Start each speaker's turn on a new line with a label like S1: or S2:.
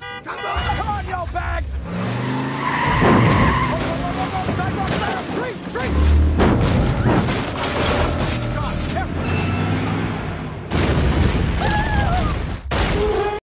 S1: ¡Canta!